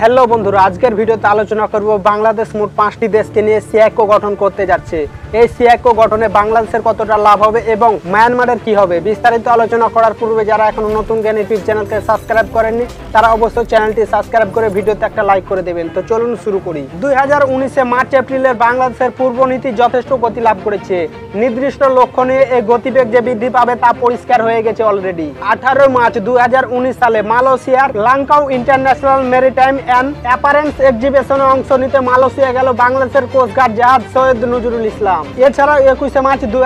Hello বন্ধুরা, আজকের ভিডিওতে আলোচনা করব বাংলাদেশ মোট পাঁচটি দেশকে নিয়ে সিয়াকো গঠন করতে যাচ্ছে। এই সিয়াকো গঠনে বাংলাদেশের কতটা লাভ হবে এবং মায়ানমারের কি হবে? বিস্তারিত আলোচনা করার পূর্বে যারা এখনও নতুন জ্ঞান ইউটিউব চ্যানেলকে সাবস্ক্রাইব করেননি, তারা অবশ্যই চ্যানেলটি সাবস্ক্রাইব করে ভিডিওতে একটা লাইক করে দেবেন। তো চলুন শুরু করি। দুই হাজার উনিশে মার্চ এপ্রিলের বাংলাদেশের পূর্ব নীতি যথেষ্ট গতি লাভ করেছে। নির্দিষ্ট লক্ষ্য নিয়ে এই গতিবেগ যে বৃদ্ধি পাবে তা পরিষ্কার হয়ে গেছে অলরেডি আঠারো মার্চ, দুই হাজার উনিশ সালে মালয়েশিয়ার Langkawi international maritime and appearance এক্সিবিশনে অংশ নিতে মালয়েশিয়া গেল বাংলাদেশের কোস্টগার্ড জাহাজ সৈয়দ নজরুল ইসলাম। এছাড়াও একুশে মার্চ দুই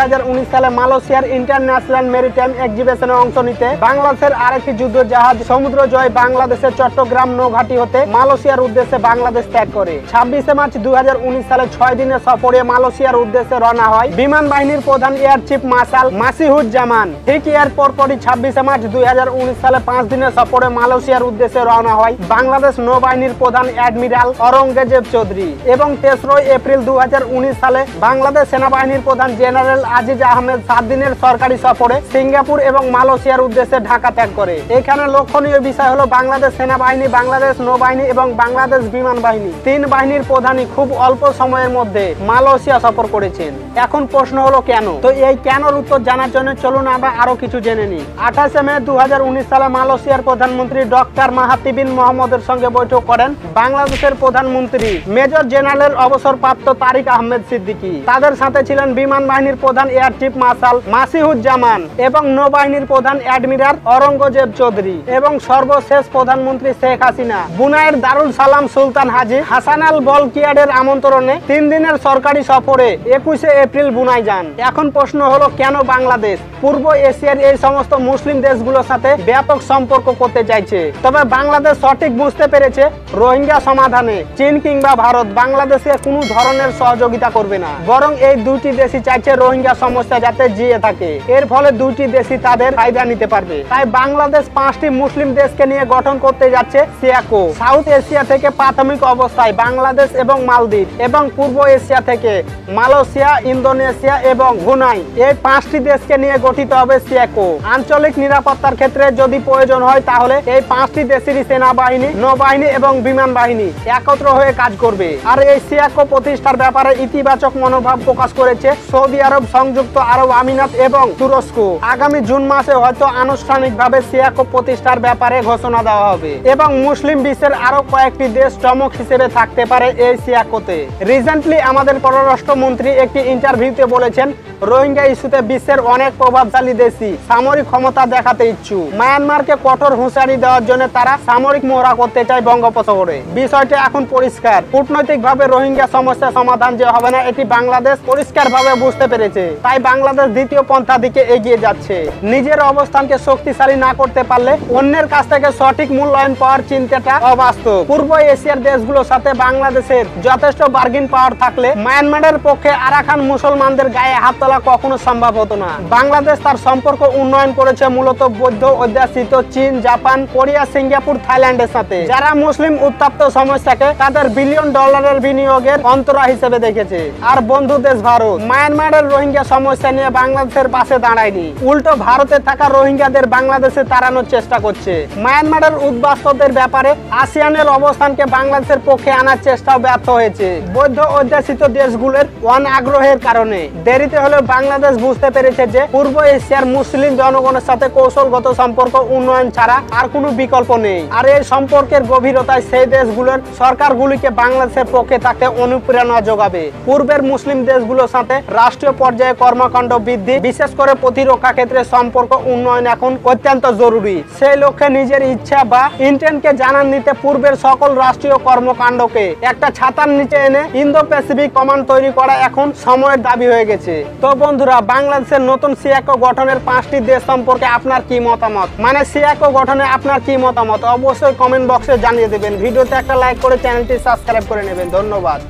সালে মালয়েশিয়ার ইন্টারন্যাশনাল মেরিটাইম এক্সিবিশনে অংশ নিতে বাংলাদেশের আরেকটি যুদ্ধ জাহাজ সমুদ্র জয় বাংলাদেশের চট্টগ্রাম নৌঘাটি হতে মালয়েশিয়ার উদ্দেশ্যে বাংলাদেশ ত্যাগ করে। ছাব্বিশে মার্চ দুই হাজার উনিশ সালে ছয় দিনের সফরে মালয়েশিয়ার উদ্দেশ্যে রওনা হয় বিমান বাহিনীর প্রধান এয়ার চিফ মার্শাল মাসিহুজ্জামান। ঠিক এর পরপরই ছাব্বিশে মার্চ দুই হাজার উনিশ সালে পাঁচ দিনের সফরে মালয়েশিয়ার উদ্দেশ্যে রওনা হয় বাংলাদেশ নৌবাহিনীর প্রধান অ্যাডমিরাল অরঙ্গজেব চৌধুরী এবং তেসরোই এপ্রিল দু হাজার উনিশ সালে বাংলাদেশ সেনাবাহিনীর প্রধান জেনারেল আজিজ আহমেদ সাত দিনের সরকারি সফরে সিঙ্গাপুর এবং মালয়েশিয়ার উদ্দেশ্যে ঢাকা ত্যাগ করে। এখানে লক্ষণীয় বিষয় হলো বাংলাদেশ সেনাবাহিনী, বাংলাদেশ নৌবাহিনী এবং বাংলাদেশ বিমান বাহিনী। তিন বাহিনীর প্রধানই খুব অল্প সময়ের মধ্যে মালয়েশিয়া সফর করেছেন। এখন প্রশ্ন হলো কেন? তো এই কেনর উত্তর জানার জন্য চলুন আমরা আরও কিছু জেনে নিই। আঠাশে মে দু হাজার উনিশ সালে মালয়েশিয়ার প্রধানমন্ত্রী ডক্টর মাহাতিবিন মোহাম্মদের সঙ্গে বৈঠক করেন বাংলাদেশের প্রধানমন্ত্রী মেজর জেনারেল অবসরপ্রাপ্ত তারিক আহমেদ সিদ্দিকী। তাদের সাথে ছিলেন বিমান বাহিনীর প্রধান এয়ার চিফ মার্শাল মাসিহুজ্জামান এবং নৌবাহিনীর প্রধান অ্যাডমিরাল অরঙ্গজেব চৌধুরী এবং সর্বশেষ প্রধানমন্ত্রী শেখ হাসিনা। বুনাইয়ের দারুল সালাম সুলতান হাজি, হাসান আল বলকিয়াডের আমন্ত্রণে তিন দিনের সরকারি সফরে একুশে এপ্রিল বুনাই যান। এখন প্রশ্ন হলো, কেন বাংলাদেশ? পূর্ব এশিয়ার এই সমস্ত মুসলিম দেশগুলোর সাথে ব্যাপক সম্পর্ক করতে চাইছে। তবে বাংলাদেশ সঠিক বুঝতে পেরেছে রোহিঙ্গা সমাধানে চীন কিংবা ভারত বাংলাদেশে কোনো ধরনের সহযোগিতা করবে না। বরং এই দুটি দেশই চাইছে রোহিঙ্গা সমস্যা যাতে জিয়ে থাকে। এর ফলে দুটি দেশই তাদের ফায়দা নিতে পারবে। তাই বাংলাদেশ পাঁচটি মুসলিম দেশকে নিয়ে গঠন করতে যাচ্ছে সিয়াকো। সাউথ এশিয়া থেকে প্রাথমিক অবস্থায় বাংলাদেশ এবং মালদ্বীপ এবং পূর্ব এশিয়া থেকে মালয়েশিয়া, ইন্দোনেশিয়া এবং ভুনাই এই পাঁচটি দেশকে নিয়ে গঠিত হবে সিয়াকো। আঞ্চলিক নিরাপত্তার ক্ষেত্রে যদি প্রয়োজন হয় তাহলে এই পাঁচটি দেশেরই সেনাবাহিনী, নৌবাহিনী এবং বিমান বাহিনী একত্র হয়ে কাজ করবে। আর এই সিয়াকো প্রতিষ্ঠার ব্যাপারে ইতিবাচক মনোভাব প্রকাশ করেছে সৌদি আরব সংযুক্ত আরব আমিরাত এবং তুরস্ক। আগামী জুন মাসে হয়তো আনুষ্ঠানিকভাবে সিয়াকো প্রতিষ্ঠার ব্যাপারে ঘোষণা দেওয়া হবে এবং মুসলিম বিশ্বের আরও কয়েকটি দেশ চমক হিসেবে থাকতে পারে এই সিয়াকোতে। রিসেন্টলি আমাদের পররাষ্ট্রমন্ত্রী একটি ইন্টারভিউতে বলেছেন, রোহিঙ্গা ইস্যুতে বিশ্বের অনেক প্রভাবশালী দেশই সামরিক ক্ষমতা দেখাতে ইচ্ছুক। মায়ানমারকে কঠোর হুঁশিয়ারি দেওয়ার জন্য তারা সামরিক মোহরা করতে চায় বঙ্গোপসাগরে। বিষয়টি এখন পরিষ্কার। কূটনৈতিকভাবে রোহিঙ্গা সমস্যা সমাধান যে হবে না, এটি বাংলাদেশ পরিষ্কারভাবে বুঝতে পেরেছে। তাই বাংলাদেশ দ্বিতীয় পন্থা দিকে এগিয়ে যাচ্ছে। নিজের অবস্থানকে শক্তিশালী না করতে পারলে অন্যের কাছ থেকে সঠিক মূল্যায়ন পাওয়ার চিন্তাটা অবাস্তব। পূর্ব এশিয়ার দেশগুলোর সাথে বাংলাদেশের যথেষ্ট বার্গিন পাওয়ার থাকলে মায়ানমারের পক্ষে আরাকান মুসলমানদের গায়ে হাত তোলা কখনো সম্ভব হতো না। বাংলাদেশ তার সম্পর্ক উন্নয়ন করেছে মূলত বৌদ্ধ অধ্যাসিত চীন, জাপান, কোরিয়া, সিঙ্গাপুর, থাইল্যান্ডের সাথে। যারা মুসলিম উত্তাপ্ত সমস্যাকে তাদের বিলিয়ন ডলারের বিনিয়োগের অন্তরা হিসেবে দেখেছে। আর বন্ধু দেশ ভারত, মায়ানমারের রোহিঙ্গা সমস্যা নিয়ে বাংলাদেশের পাশে দাঁড়ায়নি। উল্টো ভারতে থাকা রোহিঙ্গাদের বাংলাদেশে তাড়ানোর চেষ্টা করছে। মায়ানমারের উদ্বাস্তুদের ব্যাপারে আসিয়ানের অবস্থানকে বাংলাদেশের পক্ষে আনার চেষ্টাও ব্যর্থ হয়েছে। বৌদ্ধ অধ্যাসিত দেশগুলোর অন আগ্রহের কারণে। দেরিতে হলেও বাংলাদেশ বুঝতে পেরেছে যে পূর্ব এশিয়ার মুসলিম জনগণের সাথে কৌশলগত সম্পর্ক উন্নয়ন ছাড়া আর কোনো বিকল্প নেই। আর এই সম্পর্কের গভীরতায় সেই দেশগুলোর সরকারগুলিকে বাংলাদেশের পক্ষে থাকতে অনুপ্রেরণা যোগাবে। পূর্বের মুসলিম দেশগুলোর সাথে রাষ্ট্রীয় পর্যায়ে কর্মকাণ্ড বৃদ্ধি, বিশেষ করে প্রতিরক্ষা ক্ষেত্রে সম্পর্ক উন্নয়ন এখন অত্যন্ত জরুরি। সেই লক্ষ্যে নিজের ইচ্ছা বা ইন্টেন্টকে জানান নিতে পূর্বের সকল রাষ্ট্রীয় কর্মকাণ্ডকে একটা ছাতার নিচে এনে ইন্দো প্যাসিফিক কমান্ড তৈরি করা এখন সময়ের দাবি হয়ে গেছে। তো বন্ধুরা, বাংলাদেশের নতুন সিয়াকো গঠনের পাঁচটি দেশ সম্পর্কে আপনার কি মতামত? মানে সিয়াকো গঠনে আপনার কি মতামত? অবশ্যই কমেন্ট বক্সে জানিয়ে দেবেন। ভিডিওতে একটা লাইক করে চ্যানেলটি সাবস্ক্রাইব করে নেবেন। ধন্যবাদ।